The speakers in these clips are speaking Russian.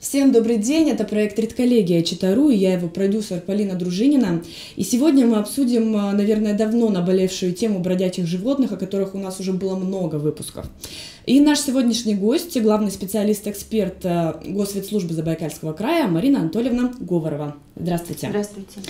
Всем добрый день, это проект «Редколлегия Читару», и я его продюсер Полина Дружинина. И сегодня мы обсудим, э, наверное, давно наболевшую тему бродячих животных, о которых у нас уже было много выпусков. И наш сегодняшний гость, главный специалист-эксперт э, Госветслужбы Забайкальского края Марина Анатольевна Говорова. Здравствуйте. Здравствуйте.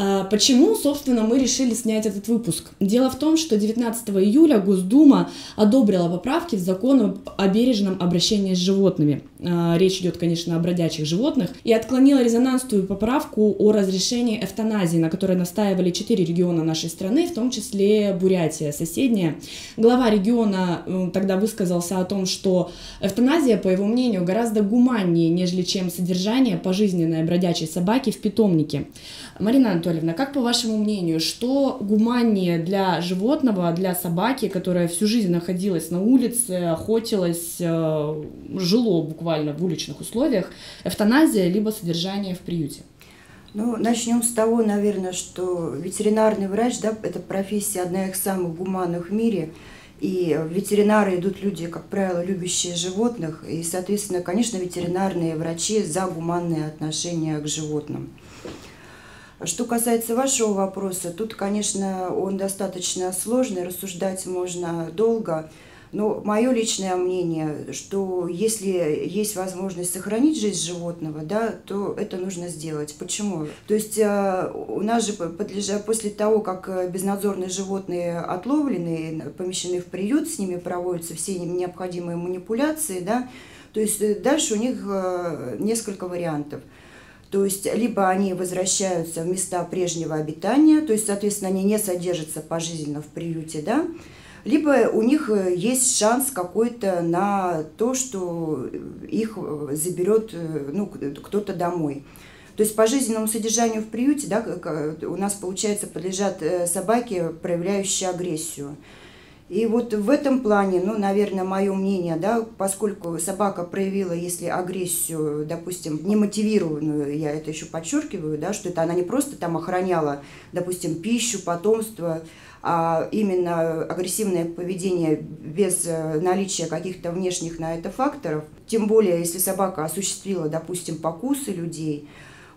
А, почему, собственно, мы решили снять этот выпуск? Дело в том, что 19 июля Госдума одобрила поправки в закон о бережном обращении с животными. А, речь идет, конечно, о бродячих животных. И отклонила резонансную поправку о разрешении эвтаназии, на которой настаивали четыре региона нашей страны, в том числе Бурятия, соседняя. Глава региона тогда высказался о том, что эвтаназия, по его мнению, гораздо гуманнее, нежели чем содержание пожизненной бродячей собаки в питомнике. Марина Анатольевна, как по вашему мнению, что гуманнее для животного, для собаки, которая всю жизнь находилась на улице, охотилась, э, жило буквально в уличных условиях, эвтаназия либо содержание в приюте? Ну, начнем с того, наверное, что ветеринарный врач, да, это профессия одна из самых гуманных в мире. И ветеринары идут люди, как правило, любящие животных. И, соответственно, конечно, ветеринарные врачи за гуманные отношения к животным. Что касается вашего вопроса, тут, конечно, он достаточно сложный, рассуждать можно долго. Но мое личное мнение, что если есть возможность сохранить жизнь животного, да, то это нужно сделать. Почему? То есть э, у нас же подлежа, после того, как э, безнадзорные животные отловлены, помещены в приют, с ними проводятся все необходимые манипуляции, да, то есть э, дальше у них несколько вариантов – то есть либо они возвращаются в места прежнего обитания, то есть, соответственно, они не содержатся пожизненно в приюте, да, либо у них э, есть шанс какой-то на то, что их заберет э, ну, кто-то домой. То есть по жизненному содержанию в приюте да, у нас, получается, подлежат э, собаки, проявляющие агрессию. И вот в этом плане, ну, наверное, мое мнение, да, поскольку собака проявила, если агрессию, допустим, немотивированную, я это еще подчеркиваю, да, что это она не просто там охраняла, допустим, пищу, потомство, а именно агрессивное поведение без э, наличия каких-то внешних на это факторов, тем более, если собака осуществила, допустим, покусы людей,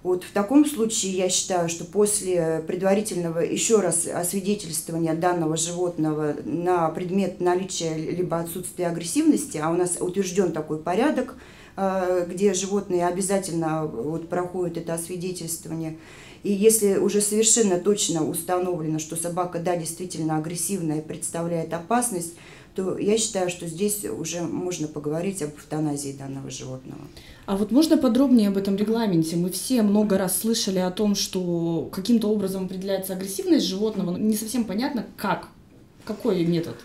вот в таком случае я считаю, что после предварительного еще раз освидетельствования данного животного на предмет наличия либо отсутствия агрессивности, а у нас утвержден такой порядок, э, где животные обязательно вот проходят это освидетельствование. И если уже совершенно точно установлено, что собака, да, действительно агрессивная и представляет опасность, то я считаю, что здесь уже можно поговорить об эвтаназии данного животного. А вот можно подробнее об этом регламенте? Мы все много раз слышали о том, что каким-то образом определяется агрессивность животного, но не совсем понятно, как, какой метод.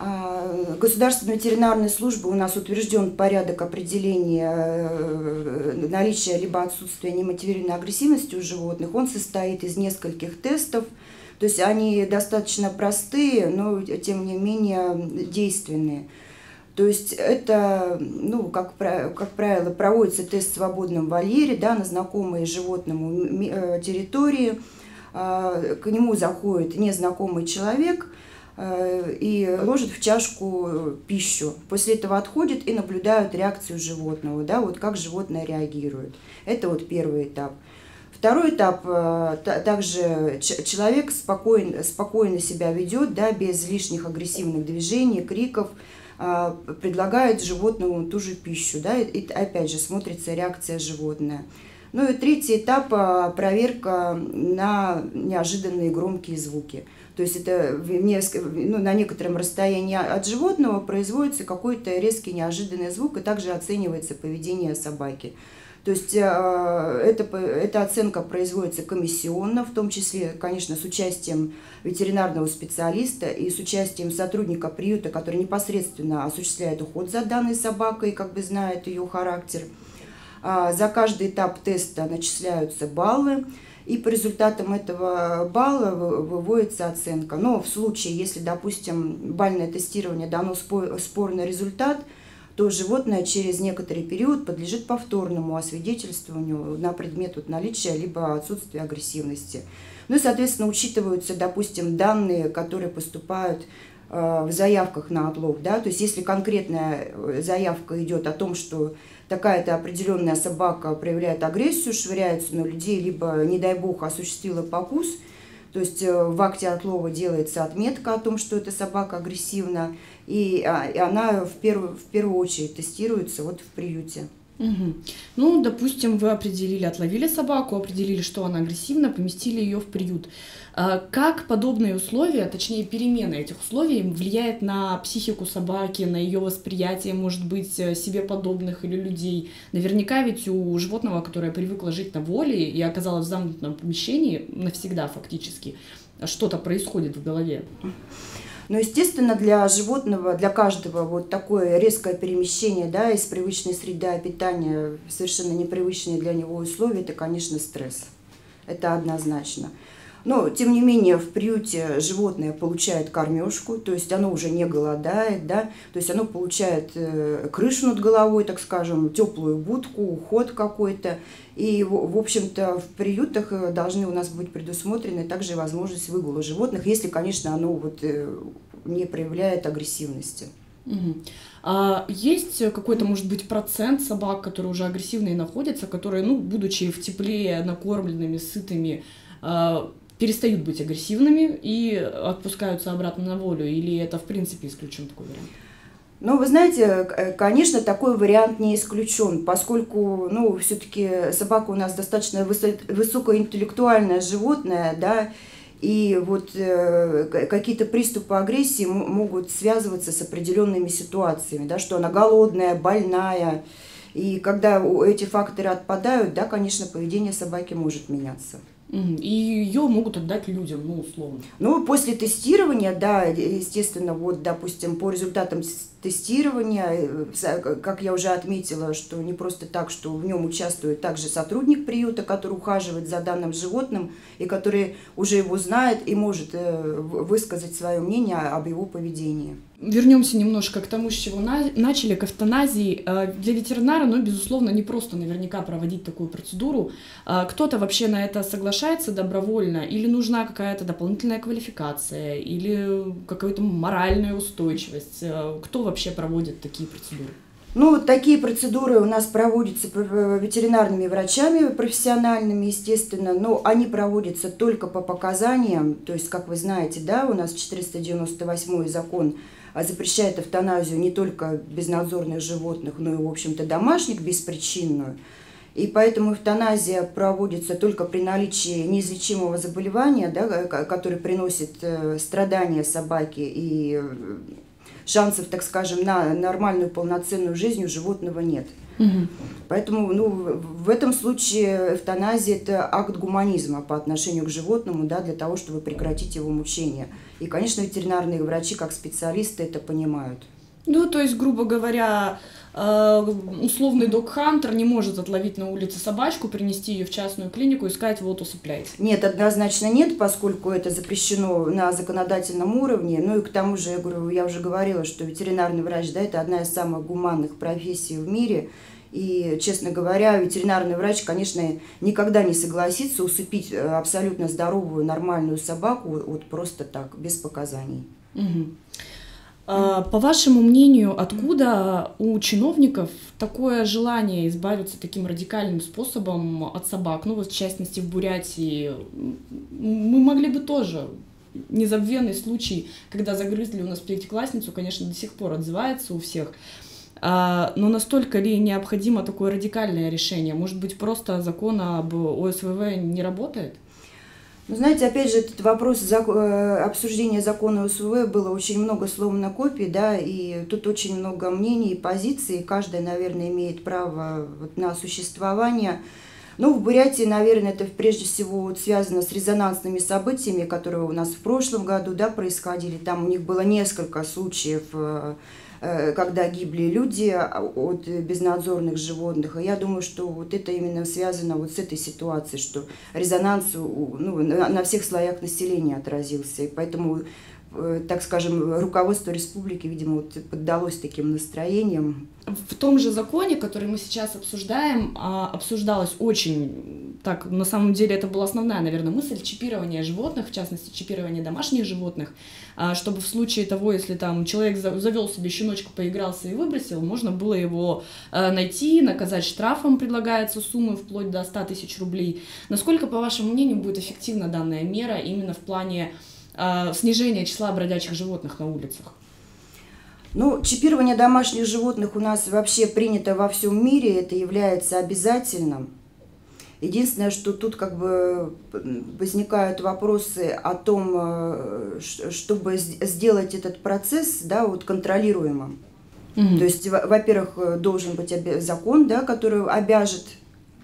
А, Государственной ветеринарной службы у нас утвержден порядок определения э, наличия либо отсутствия немотивированной агрессивности у животных. Он состоит из нескольких тестов – то есть они достаточно простые, но тем не менее действенные. То есть это, ну, как, как правило, проводится тест в свободном вольере, да, на знакомые животному э, территории. А, к нему заходит незнакомый человек э, и ложит в чашку пищу. После этого отходит и наблюдают реакцию животного, да, вот как животное реагирует. Это вот первый этап. Второй этап, э, также человек спокойно, спокойно себя ведет, да, без лишних агрессивных движений, криков, а, предлагает животному ту же пищу, да, и опять же смотрится реакция животное. Ну и третий этап – проверка на неожиданные громкие звуки. То есть это ну, на некотором расстоянии от животного производится какой-то резкий неожиданный звук, и также оценивается поведение собаки. То есть э, это, эта оценка производится комиссионно, в том числе, конечно, с участием ветеринарного специалиста и с участием сотрудника приюта, который непосредственно осуществляет уход за данной собакой, как бы знает ее характер. А, за каждый этап теста начисляются баллы. И по результатам этого балла выводится оценка. Но в случае, если, допустим, бальное тестирование дано спорный результат – то животное через некоторый период подлежит повторному освидетельствованию на предмет вот наличия либо отсутствия агрессивности. Ну и, соответственно, учитываются, допустим, данные, которые поступают э, в заявках на отлов, да, то есть если конкретная заявка идет о том, что такая-то определенная собака проявляет агрессию, швыряется на людей, либо, не дай бог, осуществила покус, то есть в акте отлова делается отметка о том, что эта собака агрессивна, и, а, она в первую, в первую очередь тестируется вот в приюте. Угу. Ну, допустим, вы определили, отловили собаку, определили, что она агрессивна, поместили ее в приют. А как подобные условия, точнее перемена этих условий, влияет на психику собаки, на ее восприятие, может быть, э, себе подобных или людей? Наверняка ведь у животного, которое привыкло жить на воле и оказалось в замкнутом помещении навсегда фактически, что-то происходит в голове. Но, естественно, для животного, для каждого вот такое резкое перемещение да, из привычной среды питания совершенно непривычные для него условия, это, конечно, стресс. Это однозначно. Но, тем не менее, в приюте животное получает кормежку, то есть оно уже не голодает, да, то есть оно получает э, крышу над головой, так скажем, теплую будку, уход какой-то. И, в общем-то, в приютах э, должны у нас быть предусмотрены также возможность выгула животных, если, конечно, оно вот э, не проявляет агрессивности. А есть какой-то, может быть, процент собак, которые уже агрессивные находятся, которые, ну, будучи в тепле, накормленными, сытыми, а, перестают быть агрессивными и отпускаются обратно на волю? Или это, в принципе, исключен такой вариант? Ну, вы знаете, конечно, такой вариант не исключен, поскольку, ну, все-таки собака у нас достаточно высокоинтеллектуальное животное, да, и вот э, какие-то приступы агрессии могут связываться с определенными ситуациями, да, что она голодная, больная. И когда эти факторы отпадают, да, конечно, поведение собаки может меняться. И ее могут отдать людям, ну, условно. Ну, после тестирования, да, естественно, вот, допустим, по результатам тестирования, э, как я уже отметила, что не просто так, что в нем участвует также сотрудник приюта, который ухаживает за данным животным и который уже его знает и может э, высказать свое мнение об его поведении. Вернемся немножко к тому, с чего начали, к эвтаназии. Э, для ветеринара, ну, безусловно, не просто наверняка проводить такую процедуру. Кто-то вообще на это соглашается добровольно, или нужна какая-то дополнительная квалификация, или какая-то моральная устойчивость. Кто вообще проводят такие процедуры? Ну, такие процедуры у нас проводятся ветеринарными врачами профессиональными, естественно, но они проводятся только по показаниям. То есть, как вы знаете, да, у нас 498 закон запрещает эвтаназию не только безнадзорных животных, но и, в общем-то, домашних беспричинную. И поэтому эвтаназия проводится только при наличии неизлечимого заболевания, да, которое приносит э, страдания собаки и шансов, так скажем, на нормальную полноценную жизнь у животного нет. Угу. Поэтому ну, в этом случае эвтаназия – это акт гуманизма по отношению к животному, да, для того, чтобы прекратить его мучение. И, конечно, ветеринарные врачи, как специалисты, это понимают. Ну, то есть, грубо говоря, э, условный док-хантер не может отловить на улице собачку, принести ее в частную клинику и сказать, вот усыпляйте. Нет, однозначно нет, поскольку это запрещено на законодательном уровне. Ну и к тому же, я говорю, я уже говорила, что ветеринарный врач, да, это одна из самых гуманных профессий в мире. И, честно говоря, ветеринарный врач, конечно, никогда не согласится усыпить э, абсолютно здоровую, нормальную собаку вот просто так, без показаний. Угу. А, по вашему мнению, откуда у чиновников такое желание избавиться таким радикальным способом от собак? Ну вот в частности в Бурятии мы могли бы тоже незабвенный случай, когда загрызли у нас пятиклассницу, конечно, до сих пор отзывается у всех. А, но настолько ли необходимо такое радикальное решение? Может быть, просто закон об ОСВВ не работает? Ну, знаете, опять же, этот вопрос. Э, обсуждения закона УСВ было очень много сломано копий, да, и тут очень много мнений и позиций, каждая, наверное, имеет право вот на существование. Ну, в Бурятии, наверное, это прежде всего вот связано с резонансными событиями, которые у нас в прошлом году да, происходили. Там у них было несколько случаев Э, когда гибли люди а, от безнадзорных животных. И я думаю, что вот это именно связано вот с этой ситуацией, что резонанс ну, на всех слоях населения отразился. И поэтому э, так скажем, руководство республики, видимо, вот поддалось таким настроениям. В том же законе, который мы сейчас обсуждаем, а, обсуждалось очень, так, на самом деле это была основная, наверное, мысль чипирования животных, в частности, чипирования домашних животных, а, чтобы в случае того, если там человек завел себе щеночка, поигрался и выбросил, можно было его э, найти, наказать штрафом, предлагается суммы вплоть до 100 тысяч рублей. Насколько, по вашему мнению, будет эффективна данная мера именно в плане э, снижения числа бродячих животных на улицах? Ну, чипирование домашних животных у нас вообще принято во всем мире, это является обязательным. Единственное, что тут как бы возникают вопросы о том, э, чтобы сделать этот процесс да, вот контролируемым. Угу. То есть, во-первых, должен быть закон, да, который обяжет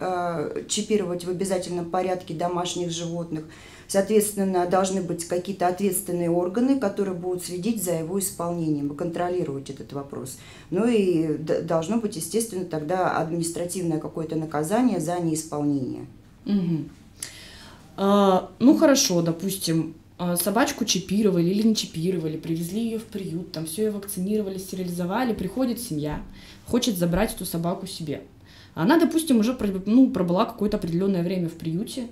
э, чипировать в обязательном порядке домашних животных. Соответственно, должны быть какие-то ответственные органы, которые будут следить за его исполнением и контролировать этот вопрос. Ну и должно быть, естественно, тогда административное какое-то наказание за неисполнение. Угу. А, ну хорошо, допустим, а, собачку чипировали или не чипировали, привезли ее в приют, там все ее вакцинировали, стерилизовали, приходит семья, хочет забрать эту собаку себе. Она, допустим, уже ну, пробыла какое-то определенное время в приюте,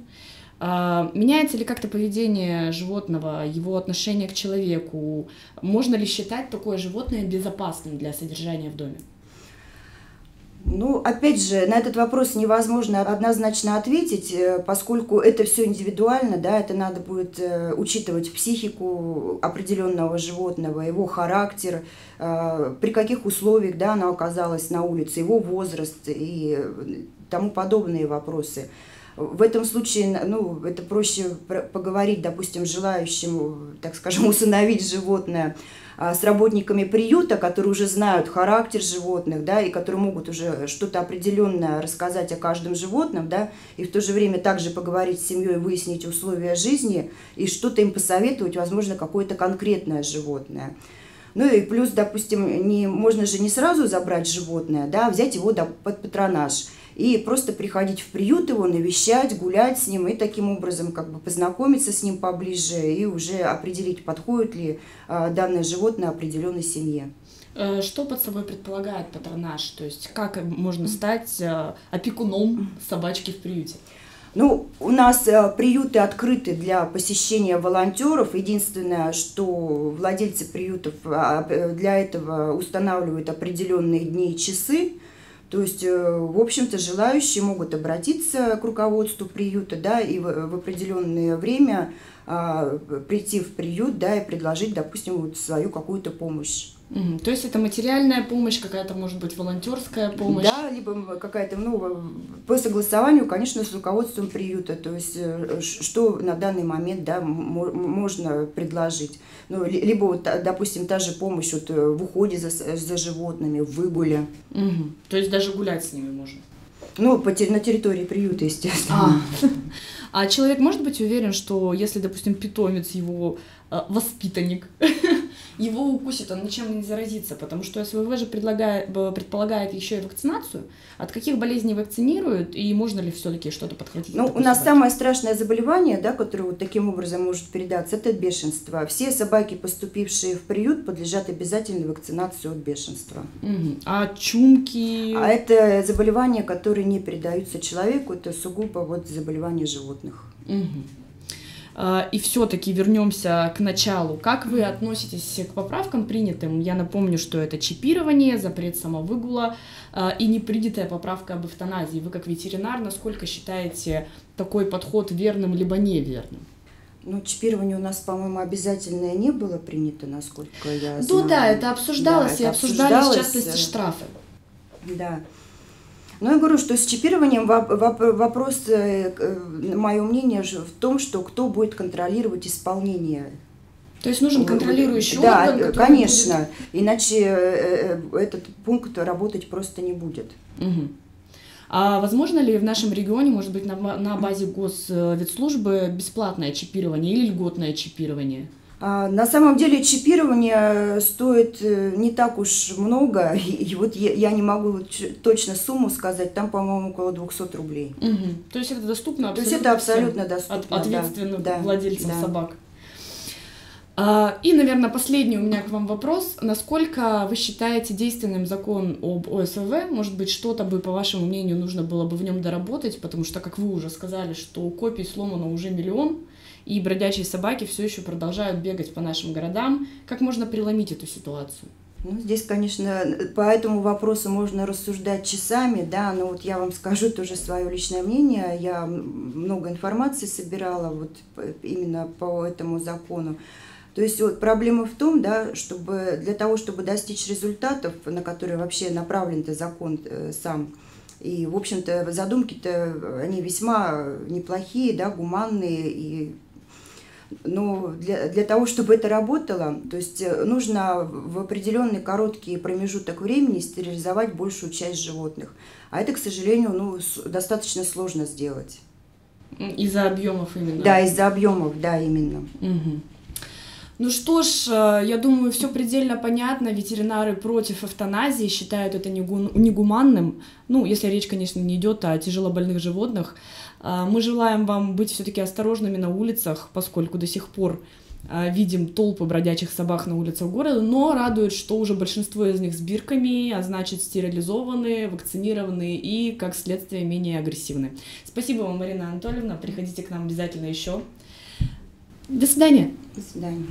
меняется ли как-то поведение животного, его отношение к человеку? Можно ли считать такое животное безопасным для содержания в доме? Ну, опять же, на этот вопрос невозможно однозначно ответить, э, поскольку это все индивидуально, да, это надо будет э, учитывать психику определенного животного, его характер, э, при каких условиях, да, оно оказалось на улице, его возраст и тому подобные вопросы. В этом случае, ну, это проще поговорить, допустим, желающему, так скажем, усыновить животное а, с работниками приюта, которые уже знают характер животных, да, и которые могут уже что-то определенное рассказать о каждом животном, да, и в то же время также поговорить с семьей, выяснить условия жизни и что-то им посоветовать, возможно, какое-то конкретное животное. Ну и плюс, допустим, не, можно же не сразу забрать животное, да, а взять его под патронаж – и просто приходить в приют его, навещать, гулять с ним и таким образом как бы познакомиться с ним поближе и уже определить, подходит ли а, данное животное определенной семье. Э, что под собой предполагает патронаж? То есть как можно стать э, опекуном собачки в приюте? Ну, у нас э, приюты открыты для посещения волонтеров. Единственное, что владельцы приютов а, для этого устанавливают определенные дни и часы, то есть, э, в общем-то, желающие могут обратиться к руководству приюта, да, и в, определенное время а, прийти в приют, да, и предложить, допустим, вот свою какую-то помощь. Угу. То есть это материальная помощь, какая-то может быть волонтерская помощь? Да, либо какая-то, ну, по согласованию, конечно, с руководством приюта, то есть э, что на данный момент, да, можно предложить. Ну, либо, вот, допустим, та же помощь вот, э, в уходе за, за животными, в выгуле. Угу. То есть даже гулять с ними можно? Ну, по, на территории приюта, естественно. А. а человек может быть уверен, что если, допустим, питомец его э, воспитанник его укусит, он ничем не заразится, потому что СВВ же предлагает, предполагает еще и вакцинацию. От каких болезней вакцинируют, и можно ли все-таки что-то подхватить? Ну, у нас собаки? самое страшное заболевание, да, которое вот таким образом может передаться, это бешенство. Все собаки, поступившие в приют, подлежат обязательной вакцинации от бешенства. Угу. А чумки? А это заболевания, которые не передаются человеку, это сугубо вот заболевания животных. Угу. А, и все-таки вернемся к началу. Как вы относитесь к поправкам принятым? Я напомню, что это чипирование, запрет самовыгула а, и непринятая поправка об эвтаназии. Вы как ветеринар, насколько считаете такой подход верным либо неверным? Ну, чипирование у нас, по-моему, обязательное не было принято, насколько я знаю. Ну да, это обсуждалось, да, и обсуждали, в частности, штрафы. Да. Но я говорю, что с чипированием вопрос, э, мое мнение в том, что кто будет контролировать исполнение то есть нужен контролирующий да, орган? Да, конечно. Будет... Иначе э, э, этот пункт работать просто не будет. Угу. А возможно ли в нашем регионе, может быть, на, на базе госветслужбы бесплатное чипирование или льготное чипирование? А, на самом деле чипирование стоит э, не так уж много, и вот я не могу точно сумму сказать, там, по-моему, около 200 рублей. Угу. То есть это доступно абсолютно То есть это абсолютно доступно. От, ответственным да, владельцам да. собак. А, и, наверное, последний у меня к вам вопрос. Насколько вы считаете действенным закон об ОСВ? Может быть, что-то бы, по вашему мнению, нужно было бы в нем доработать, потому что, как вы уже сказали, что копий сломано уже миллион, и бродячие собаки все еще продолжают бегать по нашим городам. Как можно преломить эту ситуацию? Ну, здесь, конечно, по этому вопросу можно рассуждать часами, да, но вот я вам скажу тоже свое личное мнение. Я много информации собирала вот именно по этому закону. То есть вот проблема в том, да, чтобы для того, чтобы достичь результатов, на которые вообще направлен этот закон э, сам, и, в общем-то, задумки-то, они весьма неплохие, да, гуманные и но для, для того, чтобы это работало, то есть э, нужно в определенный короткий промежуток времени стерилизовать большую часть животных. А это, к сожалению, ну, достаточно сложно сделать. Из-за объемов именно. Да, из-за объемов, да, именно. Угу. Ну что ж, э, я думаю, все предельно понятно. Ветеринары против эвтаназии считают это негуманным. Ну, если речь, конечно, не идет о тяжелобольных животных. Э, мы желаем вам быть все-таки осторожными на улицах, поскольку до сих пор э, видим толпы бродячих собак на улицах города, но радует, что уже большинство из них с бирками, а значит стерилизованы, вакцинированы и, как следствие, менее агрессивны. Спасибо вам, Марина Анатольевна. Приходите к нам обязательно еще. До свидания. До свидания.